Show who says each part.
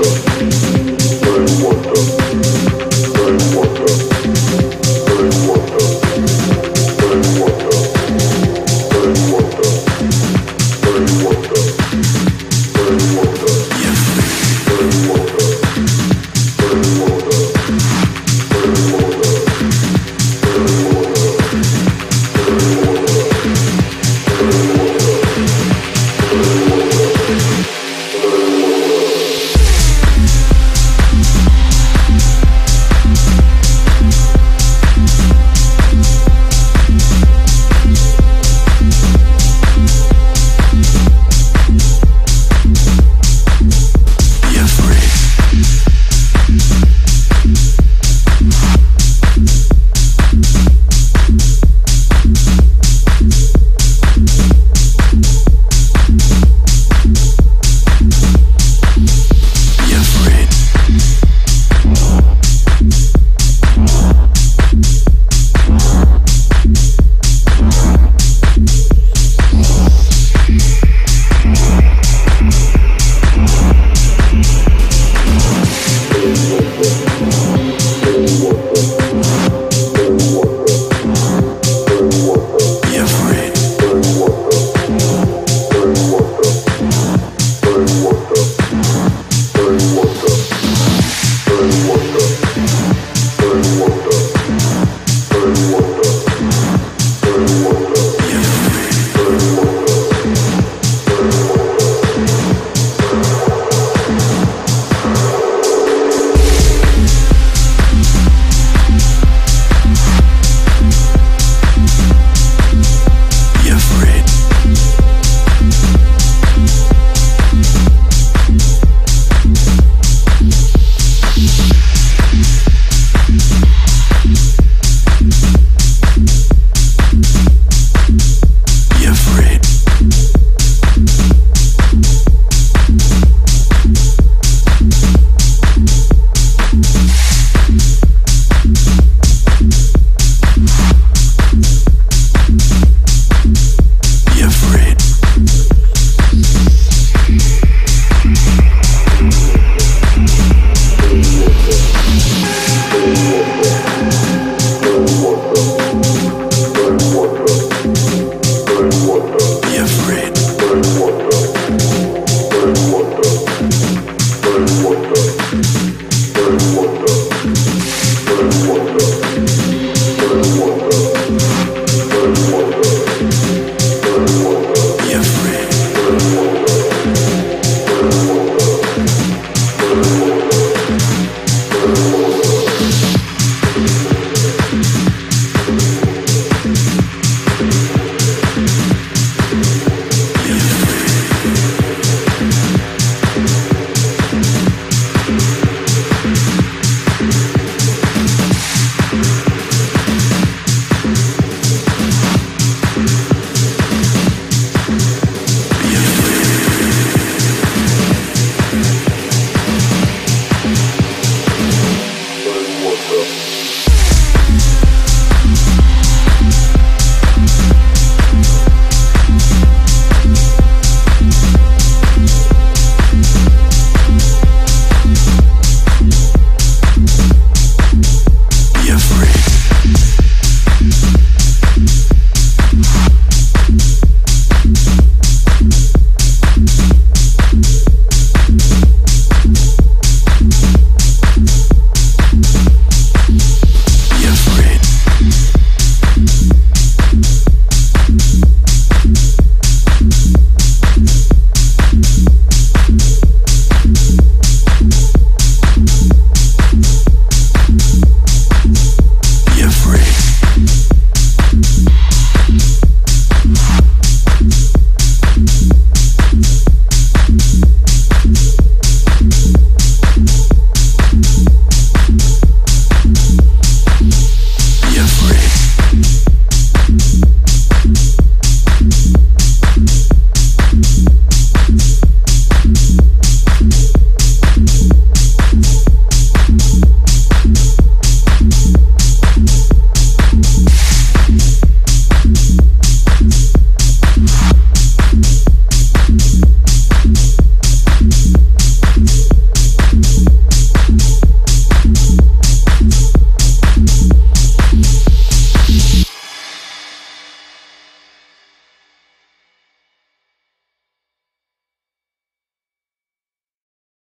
Speaker 1: Criador.